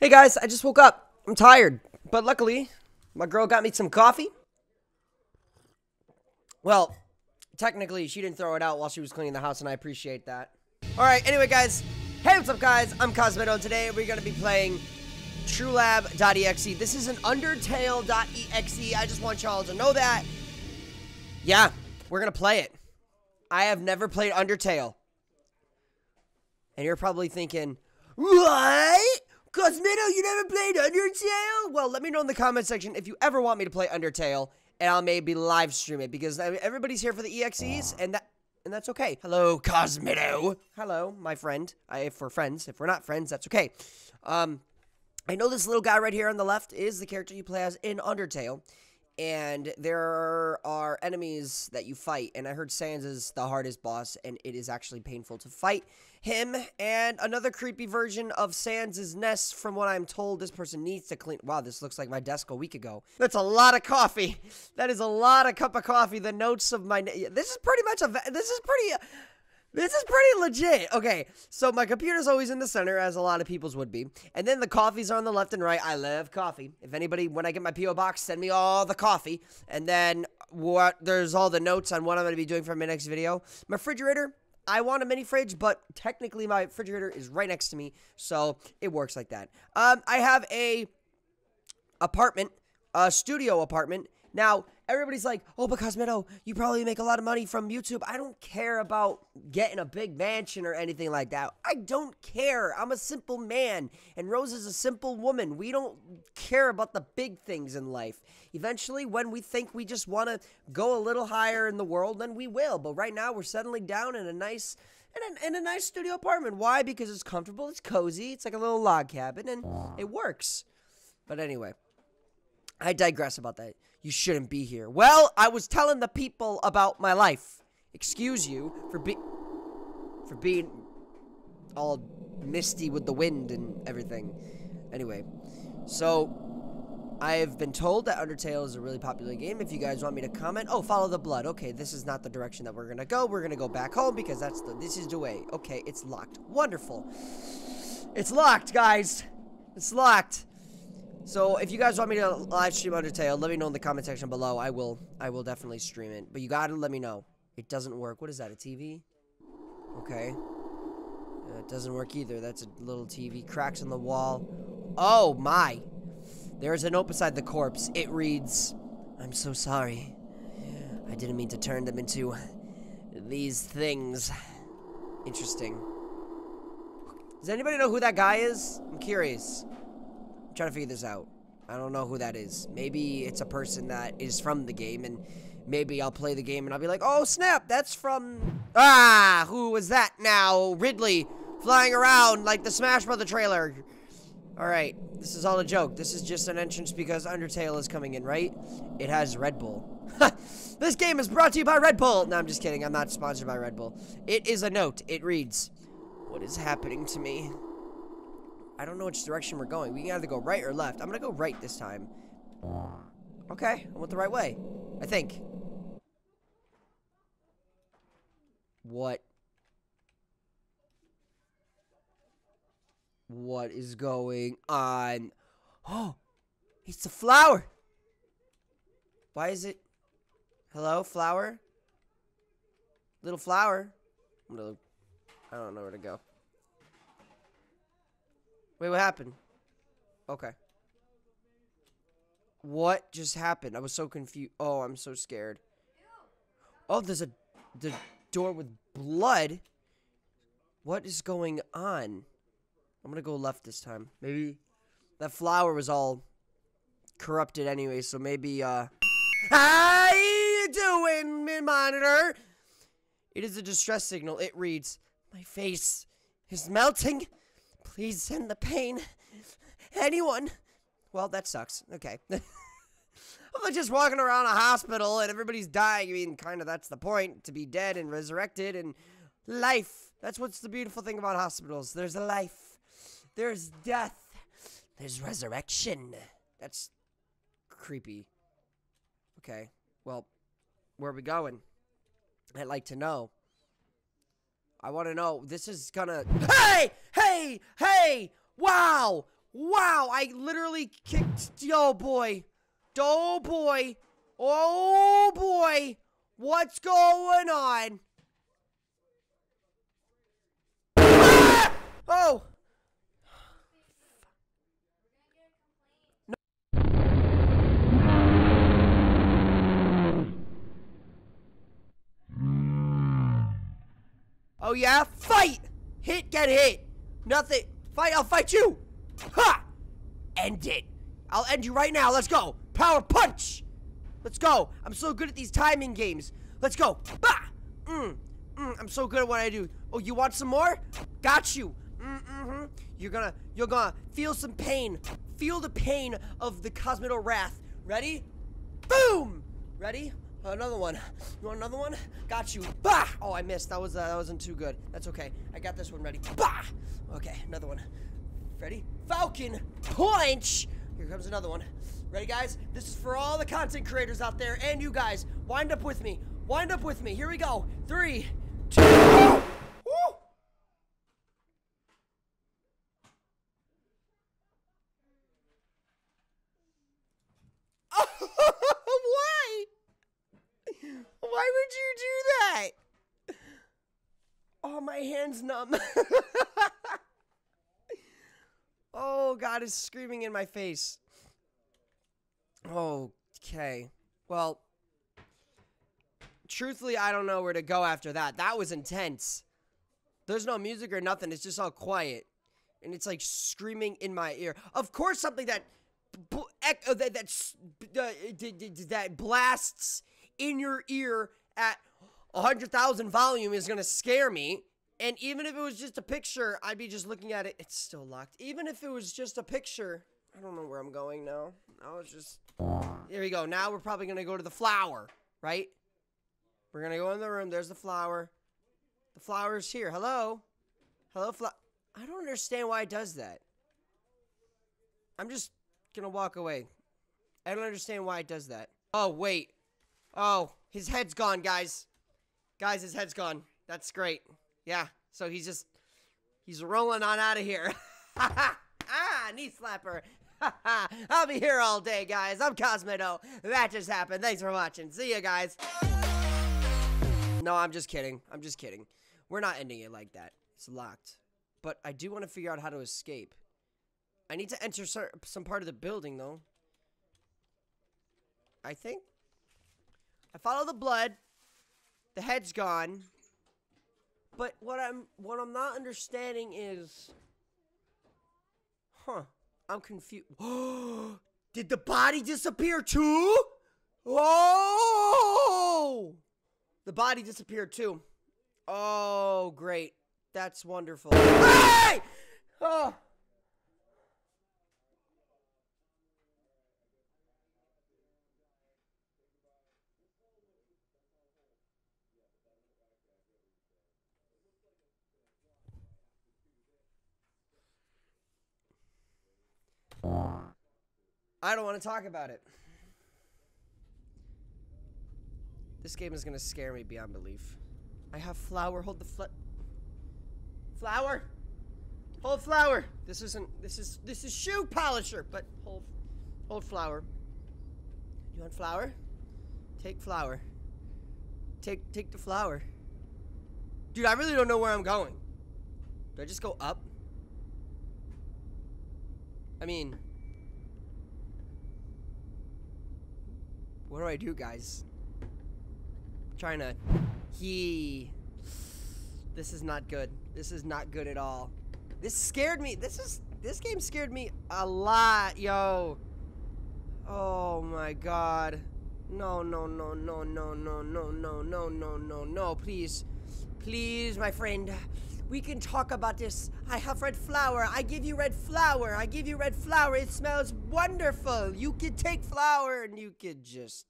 Hey guys, I just woke up. I'm tired, but luckily, my girl got me some coffee. Well, technically, she didn't throw it out while she was cleaning the house, and I appreciate that. All right, anyway, guys. Hey, what's up, guys? I'm Cosmitto, and today we're going to be playing TrueLab.exe. This is an Undertale.exe. I just want y'all to know that. Yeah, we're going to play it. I have never played Undertale. And you're probably thinking, what? Cosmitto, you never played Undertale? Well, let me know in the comment section if you ever want me to play Undertale, and I'll maybe live stream it because everybody's here for the EXEs, and that and that's okay. Hello, Cosmitto. Hello, my friend. I, if we're friends, if we're not friends, that's okay. Um, I know this little guy right here on the left is the character you play as in Undertale, and there are enemies that you fight. And I heard Sans is the hardest boss, and it is actually painful to fight him. And another creepy version of Sans' nest, from what I'm told, this person needs to clean. Wow, this looks like my desk a week ago. That's a lot of coffee. That is a lot of cup of coffee. The notes of my. This is pretty much a. This is pretty. This is pretty legit. Okay, so my computer's always in the center, as a lot of people's would be. And then the coffees are on the left and right. I love coffee. If anybody, when I get my P.O. box, send me all the coffee. And then what? there's all the notes on what I'm going to be doing for my next video. My refrigerator, I want a mini fridge, but technically my refrigerator is right next to me, so it works like that. Um, I have a apartment, a studio apartment. Now, everybody's like, oh, but Cosmitto, you probably make a lot of money from YouTube. I don't care about getting a big mansion or anything like that. I don't care. I'm a simple man, and Rose is a simple woman. We don't care about the big things in life. Eventually, when we think we just want to go a little higher in the world, then we will. But right now, we're settling down in a nice in a, in a nice studio apartment. Why? Because it's comfortable, it's cozy, it's like a little log cabin, and it works. But anyway, I digress about that. You shouldn't be here. Well, I was telling the people about my life. Excuse you for be for being all misty with the wind and everything. Anyway, so I have been told that Undertale is a really popular game. If you guys want me to comment, oh, follow the blood. Okay, this is not the direction that we're gonna go. We're gonna go back home because that's the this is the way. Okay, it's locked. Wonderful. It's locked, guys. It's locked. So if you guys want me to live stream Undertale, let me know in the comment section below. I will I will definitely stream it. But you gotta let me know. It doesn't work. What is that, a TV? Okay. It doesn't work either. That's a little TV. Cracks in the wall. Oh my. There is a note beside the corpse. It reads, I'm so sorry. I didn't mean to turn them into these things. Interesting. Does anybody know who that guy is? I'm curious trying to figure this out. I don't know who that is. Maybe it's a person that is from the game, and maybe I'll play the game and I'll be like, oh snap, that's from... Ah, who was that now? Ridley, flying around like the Smash Brother trailer. Alright, this is all a joke. This is just an entrance because Undertale is coming in, right? It has Red Bull. this game is brought to you by Red Bull! No, I'm just kidding. I'm not sponsored by Red Bull. It is a note. It reads, What is happening to me? I don't know which direction we're going. We can either go right or left. I'm gonna go right this time. Okay, I went the right way. I think. What? What is going on? Oh, it's a flower. Why is it? Hello, flower? Little flower. I'm gonna, I don't know where to go. Wait, what happened? Okay. What just happened? I was so confused. Oh, I'm so scared. Oh, there's a the door with blood. What is going on? I'm gonna go left this time. Maybe that flower was all corrupted anyway, so maybe uh How you doing, mid monitor? It is a distress signal. It reads, My face is melting. Please send the pain. Anyone. Well, that sucks. Okay. I'm just walking around a hospital and everybody's dying. I mean, kind of that's the point to be dead and resurrected and life. That's what's the beautiful thing about hospitals. There's a life, there's death, there's resurrection. That's creepy. Okay, well, where are we going? I'd like to know. I want to know. This is gonna. Hey! Hey! Hey! Wow! Wow, I literally kicked. Oh boy. Oh boy. Oh boy. What's going on? Ah! Oh. Oh yeah? Fight! Hit, get hit! Nothing. Fight, I'll fight you! Ha! End it. I'll end you right now. Let's go. Power punch! Let's go. I'm so good at these timing games. Let's go. Bah! Mm. Mm. I'm so good at what I do. Oh, you want some more? Got you. Mm hmm You're gonna, you're gonna feel some pain. Feel the pain of the Cosmitto Wrath. Ready? Boom! Ready? Another one. You want another one? Got you. Bah! Oh, I missed. That was uh, that wasn't too good. That's okay. I got this one ready. Bah! Okay, another one. Ready? Falcon punch. Here comes another one. Ready, guys? This is for all the content creators out there and you guys. Wind up with me. Wind up with me. Here we go. Three, two. Woo! Why? Why would you do that? Oh, my hand's numb. oh, God is screaming in my face. Okay. Well, truthfully, I don't know where to go after that. That was intense. There's no music or nothing. It's just all quiet. And it's like screaming in my ear. Of course, something that uh, that uh, that blasts in your ear at 100,000 volume is going to scare me. And even if it was just a picture, I'd be just looking at it. It's still locked. Even if it was just a picture, I don't know where I'm going now. I was just. Here we go. Now we're probably going to go to the flower, right? We're going to go in the room. There's the flower. The flower's here. Hello? Hello, flower. I don't understand why it does that. I'm just going to walk away. I don't understand why it does that. Oh, wait. Oh, his head's gone, guys. Guys, his head's gone. That's great. Yeah, so he's just, he's rolling on out of here. ah, knee slapper. I'll be here all day, guys. I'm Cosmitto. That just happened. Thanks for watching. See you guys. No, I'm just kidding. I'm just kidding. We're not ending it like that. It's locked. But I do want to figure out how to escape. I need to enter some part of the building, though. I think. I follow the blood. The head's gone. But what I'm what I'm not understanding is Huh. I'm confused. Did the body disappear too? Oh! The body disappeared too. Oh, great. That's wonderful. Hey! Oh. I don't want to talk about it. This game is gonna scare me beyond belief. I have flower. Hold the fl flower. Hold flower. This isn't. This is. This is shoe polisher. But hold. Hold flower. You want flower? Take flower. Take. Take the flower. Dude, I really don't know where I'm going. Do I just go up? I mean. What do I do, guys? I'm trying to... He... This is not good. This is not good at all. This scared me. This is... This game scared me a lot, yo. Oh my god. No, no, no, no, no, no, no, no, no, no, no, no, please. Please, my friend. We can talk about this. I have red flower. I give you red flower. I give you red flower. It smells wonderful. You could take flower and you could just.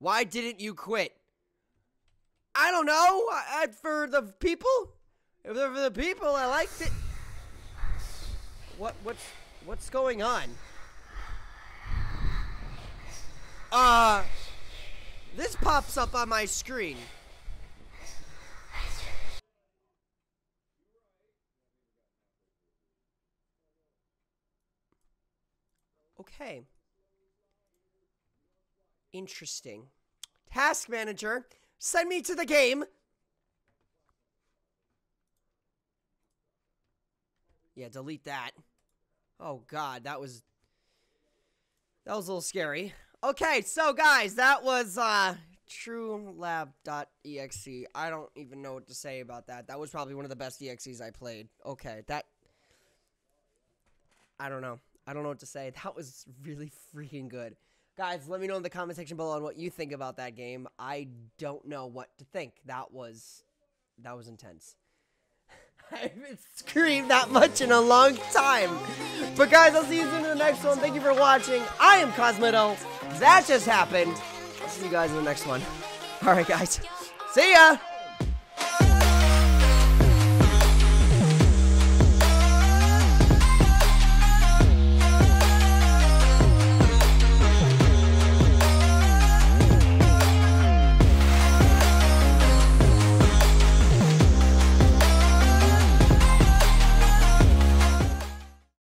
Why didn't you quit? I don't know. I, for the people? For the people, I liked it. What? What's? What's going on? Uh, this pops up on my screen. Okay. Interesting. Task manager, send me to the game. Yeah, delete that. Oh god, that was that was a little scary. Okay, so guys, that was uh TrueLab.exe. I don't even know what to say about that. That was probably one of the best EXEs I played. Okay, that I don't know. I don't know what to say. That was really freaking good. Guys, let me know in the comment section below on what you think about that game. I don't know what to think. That was that was intense. I haven't screamed that much in a long time. But guys, I'll see you soon in the next one. Thank you for watching. I am Cosmitto. That just happened. I'll see you guys in the next one. Alright guys. See ya!